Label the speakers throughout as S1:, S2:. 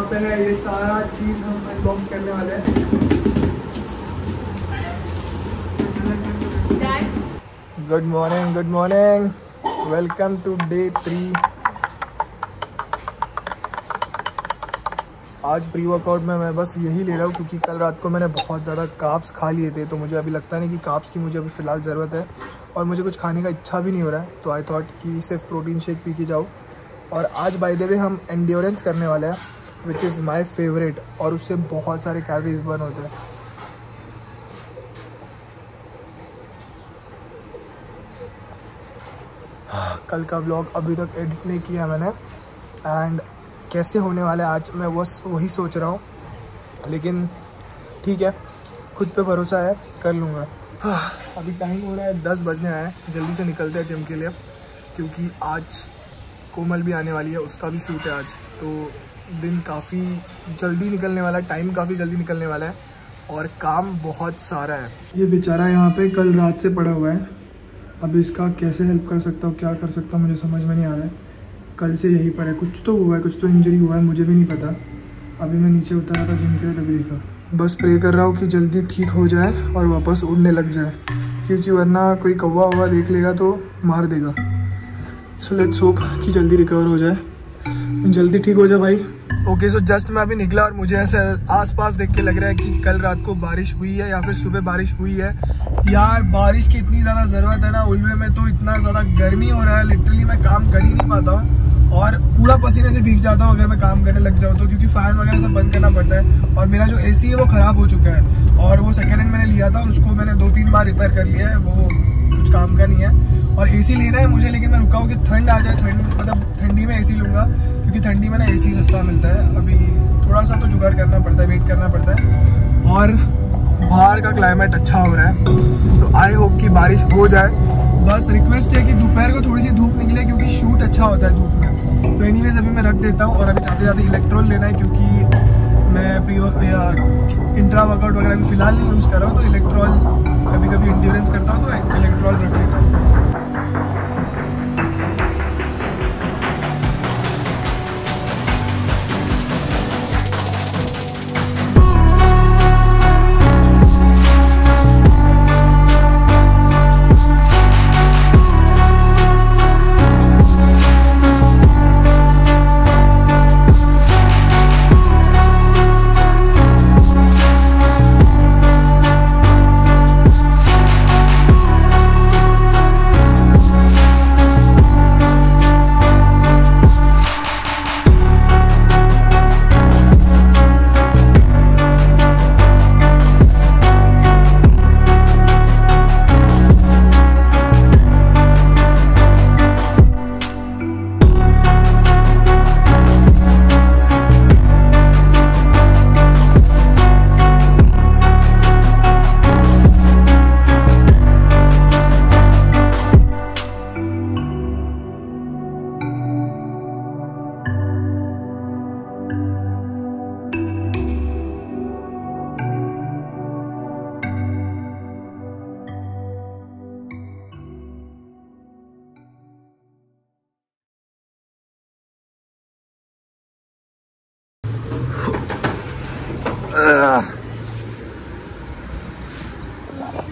S1: यहाँ पे है, ये सारा चीज़ हम अनबॉक्स करने वाले हैं। Good morning good morning welcome to day three आज प्री वर्कआउट में मैं बस यही ले रहा हूँ क्योंकि कल रात को मैंने बहुत ज़्यादा काप्स खा लिए थे तो मुझे अभी लगता नहीं कि काप्स की मुझे अभी फ़िलहाल ज़रूरत है और मुझे कुछ खाने का इच्छा भी नहीं हो रहा है तो आई थॉट कि सिर्फ़ प्रोटीन शेक पी के जाओ और आज बाय द वे हम एंड्योरेंस करने वाले हैं। विच इज़ माई फेवरेट और उससे बहुत सारे कैलोरीज बर्न होते हैं। कल का व्लॉग अभी तक एडिट नहीं किया मैंने। एंड कैसे होने वाला है आज, मैं बस वही सोच रहा हूँ। लेकिन ठीक है, खुद पे भरोसा है, कर लूँगा। अभी टाइम हो रहा है, दस बजने आए जल्दी से निकलते हैं जिम के लिए, क्योंकि आज कोमल भी आने वाली है, उसका भी शूट है आज। तो दिन काफ़ी जल्दी निकलने वाला है टाइम काफ़ी जल्दी निकलने वाला है और काम बहुत सारा है। ये बेचारा यहाँ पे कल रात से पड़ा हुआ है। अब इसका कैसे हेल्प कर सकता हूँ क्या कर सकता हूँ मुझे समझ में नहीं आ रहा है। कल से यहीं पर है। कुछ तो हुआ है कुछ तो इंजरी हुआ है मुझे भी नहीं पता। अभी मैं नीचे उतरा था जिम के तभी देखा। बस प्रे कर रहा हूँ कि जल्दी ठीक हो जाए और वापस उड़ने लग जाए क्योंकि वरना कोई कौवा ववा देख लेगा तो मार देगा। सो लेट्स होप कि जल्दी रिकवर हो जाए। जल्दी ठीक हो जाए भाई। ओके सो जस्ट मैं अभी निकला और मुझे ऐसे आसपास देख के लग रहा है कि कल रात को बारिश हुई है या फिर सुबह बारिश हुई है। यार, बारिश की इतनी ज़्यादा ज़रूरत है ना, उल्वे में तो इतना ज़्यादा गर्मी हो रहा है लिटरली मैं काम कर ही नहीं पाता हूँ। और पूरा पसीने से भीग जाता हूँ अगर मैं काम करने लग जाऊँ तो क्योंकि फ़ैन वगैरह सब बंद करना पड़ता है। और मेरा जो एसी है वो ख़राब हो चुका है। और वो सेकेंड हैंड मैंने लिया था और उसको मैंने दो तीन बार रिपेयर कर लिया है, वो कुछ काम का नहीं है। और एसी लेना है मुझे, लेकिन मैं रुका हूँ कि ठंड आ जाए, ठंड मतलब लूँगा क्योंकि ठंडी में ना एसी सस्ता मिलता है। अभी थोड़ा सा तो जुगाड़ करना पड़ता है वेट करना पड़ता है। और बाहर का क्लाइमेट अच्छा हो रहा है तो आई होप कि बारिश हो जाए। बस रिक्वेस्ट है कि दोपहर को थोड़ी सी धूप निकले, क्योंकि शूट अच्छा होता है धूप में। तो एनीवेज अभी मैं रख देता हूँ, और अभी जाते जाते इलेक्ट्रोल लेना है, क्योंकि मैं प्री इंट्रा वर्कआउट वगैरह भी फ़िलहाल नहीं यूज़ कर रहा हूँ तो इलेक्ट्रॉल कभी कभी इंड्योरेंस करता हूँ तो इलेक्ट्रॉल रख लेता हूँ।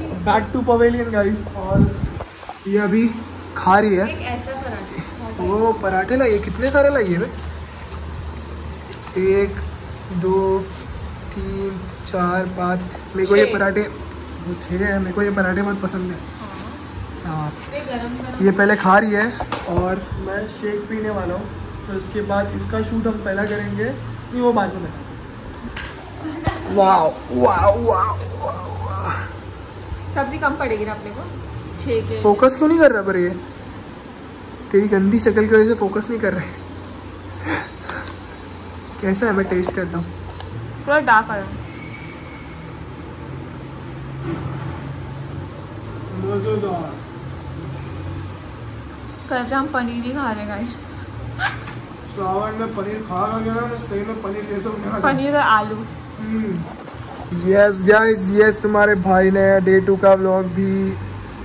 S1: बैक टू पवेलियन गाइस और ये अभी खा रही है।
S2: ऐसा
S1: वो पराठे लाइए कितने सारे लाइए मैं एक दो तीन चार पाँच। मेरे को ये पराठे वो छः है। मेरे को ये पराठे बहुत पसंद है। हाँ।
S2: ये गरम
S1: ये पहले खा रही है और मैं शेक पीने वाला हूँ। फिर उसके बाद इसका शूट हम पहला करेंगे। नहीं वो बाद में वाह वाह वाह
S2: सब्ज़ी कम पड़ेगी ना अपने को। छः के
S1: फोकस क्यों नहीं कर रहा पर ये? तेरी गंदी शक्ल की वजह से फोकस नहीं कर रहे कैसा है मैं टेस्ट करता हूँ।
S2: थोड़ा डार्क
S1: मज़ेदार।
S2: कल से हम पनीर ही खा रहे हैं गाइस
S1: श्रावण में पनीर खा गया ना मैं सही में पनीर जैसे
S2: पनीर और आलू।
S1: यस गाइस यस तुम्हारे भाई ने डे टू का व्लॉग भी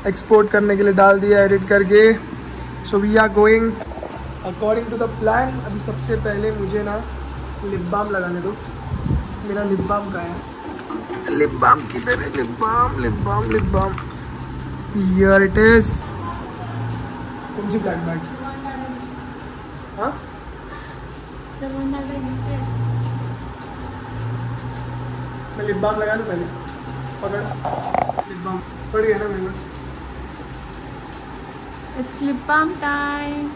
S1: एक्सपोर्ट करने के लिए डाल दिया एडिट करके। So we are going according to the plan अभी सबसे पहले मुझे ना लिप बाम लगाने दो। मेरा लिप बाम का है? लिप बाम किधर है? Lip balm lip balm lip balm here it is कौन सी ब्लैक बैग हाँ मैं लिप बाम लगा लूँ पहले? पकड़। लिप बाम पड़ गया ना मेरे को
S2: It's lip balm time.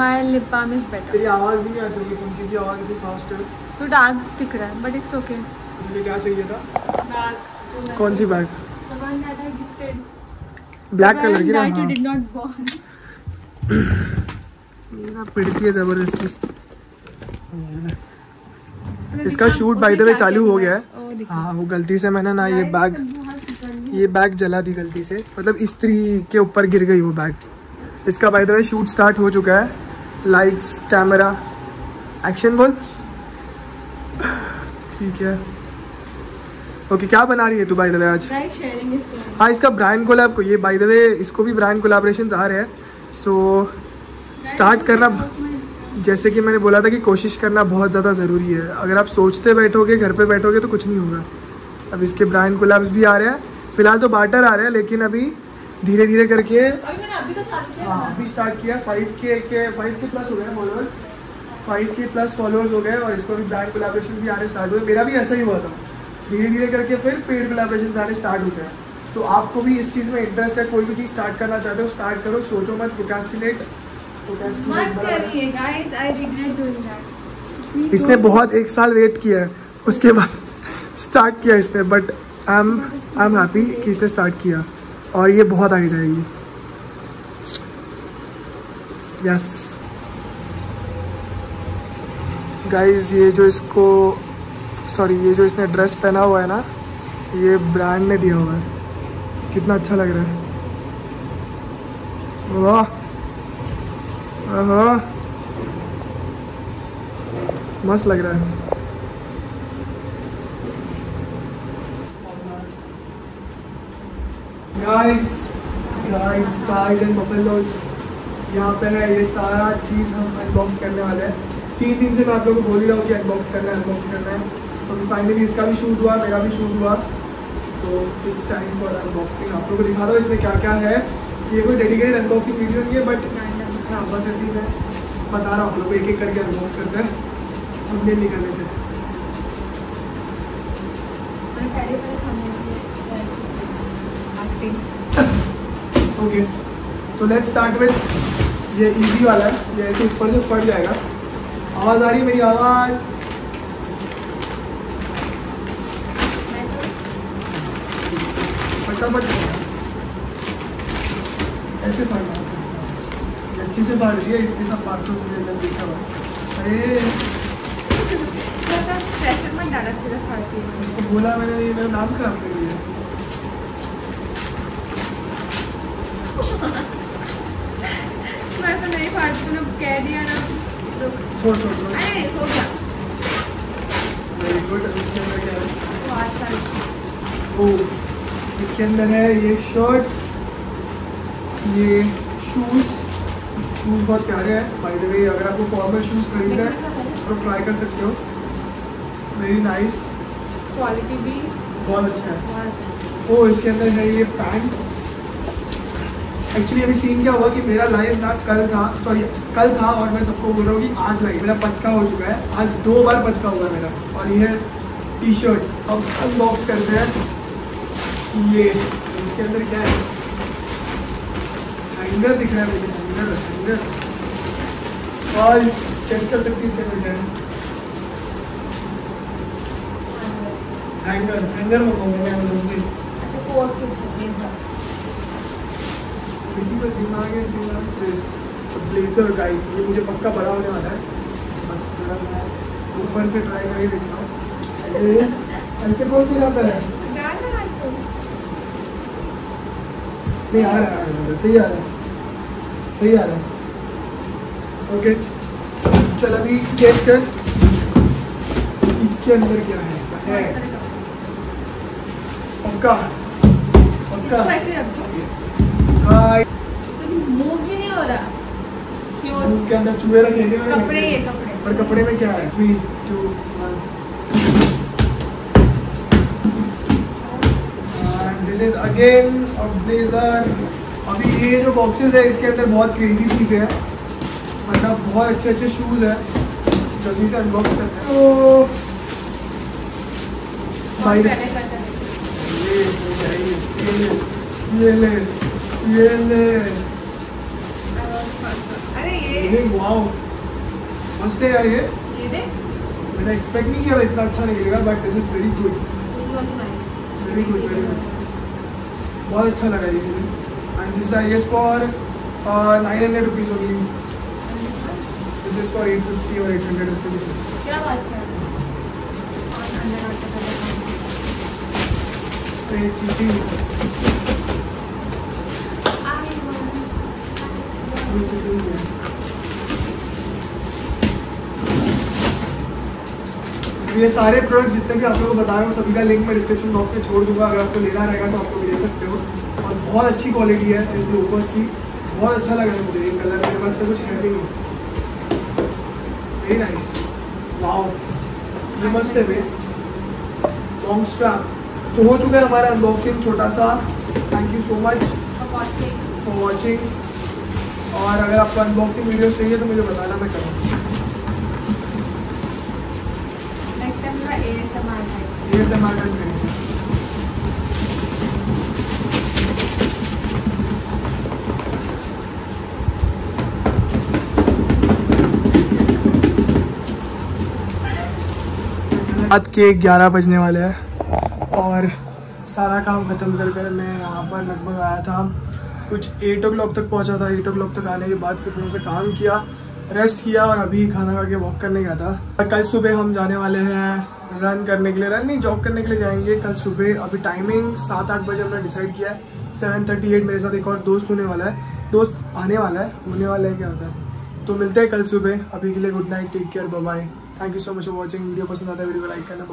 S2: My lip balm is better.
S1: तेरी आवाज़ भी नहीं आती होगी तुम की आवाज़ इतनी फास्ट है।
S2: तो डार्क दिख रहा है बट इट्स ओके
S1: मुझे क्या चाहिए था?
S2: डार्क
S1: कौन सी बैग ब्लैक कलर की ना
S2: you
S1: हाँ।
S2: did
S1: ये ना पिड़ती है ज़बरदस्ती। इसका शूट बाय द वे चालू हो गया है। हाँ वो गलती से मैंने ना ये बैग ये बैग जला दी गलती से। मतलब इस्त्री के ऊपर गिर गई वो बैग इसका by the way shoot start हो चुका है। लाइट्स कैमरा एक्शन बोल। ठीक है। ओके okay, क्या बना रही है तू बाय द वे आज. हाँ इसका ब्रांड कोलैब को ये बाय द वे इसको भी ब्रांड कोलैबोरेशंस आ रहे हैं। सो स्टार्ट करना जैसे कि मैंने बोला था कि कोशिश करना बहुत ज़्यादा ज़रूरी है। अगर आप सोचते बैठोगे घर पे बैठोगे तो कुछ नहीं होगा। अब इसके ब्रांड गुलाब्स भी आ रहे हैं। फ़िलहाल तो बार्टर आ रहे हैं लेकिन अभी धीरे धीरे करके
S2: अभी तो चालू किया।
S1: हाँ अभी स्टार्ट किया। फाइव के के फाइव के प्लस हो गए followers five K plus followers हो गए और इसको भी ब्रांड कोलैबोरेशन भी आने स्टार्ट हुए। मेरा भी ऐसा ही हुआ था। धीरे धीरे करके फिर पेड कोलैबोरेशन आने स्टार्ट हो हैं तो आपको भी इस चीज़ में इंटरेस्ट है कोई भी चीज़ स्टार्ट करना चाहते हो स्टार्ट करो सोचो मत प्रोकास्टिनेट
S2: मत करिए.
S1: इसने बहुत एक साल वेट किया है उसके बाद स्टार्ट किया इसने but I am I am happy कि इसने स्टार्ट किया और ये बहुत आगे जाएगी। यस गाइस ये जो इसको सॉरी ये जो इसने ड्रेस पहना हुआ है ना ये ब्रांड ने दिया हुआ है। कितना अच्छा लग रहा है। वाह। आहा। मस्त लग रहा है। Guys guys guys and buffaloes यहाँ पे है, ये सारा चीज़ हम अनबॉक्स करने वाले हैं। तीन दिन से मैं आप लोगों को बोल ही रहा हूँ कि अनबॉक्स करना है अनबॉक्स करना है। तो फाइनली इसका भी शूट हुआ, मेरा भी शूट हुआ। तो इट्स टाइम फॉर अनबॉक्सिंग आप लोगों को दिखा दो इसमें क्या क्या है। ये कोई डेडिकेटेड अनबॉक्सिंग वीडियो नहीं है बट हाँ बस ऐसे ही मैं बता रहा हूँ लोग एक एक करके अनबॉक्स करते हैं हम नहीं कर लेते
S2: acting.
S1: ओके तो लेट्स स्टार्ट विद ये इजी वाला है ये ऐसे ऊपर से पड़ जाएगा। आवाज़ आ रही है मेरी आवाज़? फटाफट। ऐसे फाड़ना ये अच्छी से फाड़ दिया इसके सब पार्सल मुझे अंदर दिखा हुआ। है। अरे
S2: है
S1: उसको बोला मैंने ये मेरा नाम खराब कर दिया।
S2: मैं तो नहीं फाड़ती कह दिया ना।
S1: छोड़ छोड़ छोड़।
S2: अरे हो गया।
S1: वेरी गुड इसके अंदर क्या है?
S2: तो आज का
S1: ओ इसके अंदर है ये शर्ट ये शूज़ शूज़ बहुत प्यारे हैं बाय द वे अगर आपको फॉर्मल शूज़ खरीदना है तो ट्राई कर सकते हो। वेरी नाइस
S2: क्वालिटी भी
S1: बहुत अच्छा है। ओ इसके अंदर है ये पैंट एक्चुअली अभी सीन क्या हुआ कि मेरा लाइव था कल था सॉरी कल था और मैं सबको बोल रहा हूँ कि आज लाइव मेरा पचका हो चुका है। आज दो बार पचका हुआ मेरा। और ये टी शर्ट अब अनबॉक्स करते हैं। ये इसके अंदर क्या है? हैंगर दिख रहा है मुझे। कैसे कर सकती इसके अंदर हैंगर हैंगर मंगाऊँगा मैं अमेज़न से
S2: अच्छा कोट कुछ।
S1: लेकिन मैं दिमाग है दिमाग ब्लेजर गाइस ये मुझे पक्का बड़ा होने वाला है ऊपर से ट्राई करके देखता हूँ ऐसे कौन जाता है। नहीं आ रहा है, सही आ रहा है सही आ रहा है। ओके चल अभी गेस कर। इसके अंदर क्या है? है। पक्का? पक्का?
S2: हो
S1: के अंदर चूहे रखेंगे
S2: कपड़े कपड़े।
S1: पर कपड़े में क्या है? Three two one this is again a blazer अभी ये जो बॉक्सेस है इसके अंदर बहुत क्रेजी चीज़ है। मतलब बहुत अच्छे अच्छे शूज़ है। जल्दी से अनबॉक्स करते हैं। तो भाई। ये ये ले ये ले।
S2: अरे ये।
S1: वाओ मस्त है यार ये। मैंने एक्सपेक्ट नहीं किया था इतना अच्छा निकलेगा but this is very good very good very good बहुत अच्छा लगा ये मुझे। This I guess for nine hundred rupees only this is for eight fifty और एट हंड्रेड उससे भी
S2: क्या बात कर रहे हो?
S1: तो ये तो ये सारे प्रोडक्ट्स जितने भी आप लोगों को बता रहा हूँ सभी का लिंक मैं डिस्क्रिप्शन बॉक्स में छोड़ दूँगा। अगर आपको लेना रहेगा तो आपको ले सकते हो। बहुत अच्छी क्वालिटी है इस लोकस की बहुत अच्छा लगा है मुझे ये कलर मेरे पास से कुछ है भी नहीं। वेरी नाइस वाओ ये मस्त है बे लॉन्ग स्ट्रैप तो हो चुका है हमारा अनबॉक्सिंग छोटा सा। Thank you so much for watching और अगर आपको अनबॉक्सिंग वीडियो चाहिए तो मुझे बताना मैं करूँगा
S2: थोड़ा एएसएमआर है
S1: ये से हमारा करेंगे रात के ग्यारह बजने वाले हैं। और सारा काम ख़त्म कर कर मैं यहाँ पर लगभग आया था। कुछ एट ओ क्लॉक तक पहुँचा था। एट ओ क्लॉक तक आने के बाद फिर थोड़ा सा काम किया रेस्ट किया और अभी खाना खा के वॉक करने गया था। कल सुबह हम जाने वाले हैं रन करने के लिए। रन नहीं जॉग करने के लिए जाएँगे कल सुबह। अभी टाइमिंग सात आठ बजे हमने डिसाइड किया है। सेवन थर्टी एट मेरे साथ एक और दोस्त होने वाला है। दोस्त आने वाला है। होने वाला है क्या होता है? तो मिलते हैं कल सुबह। अभी के लिए good night take care bye thank you so much for watching video पसंद आता है वीडियो को लाइक करना.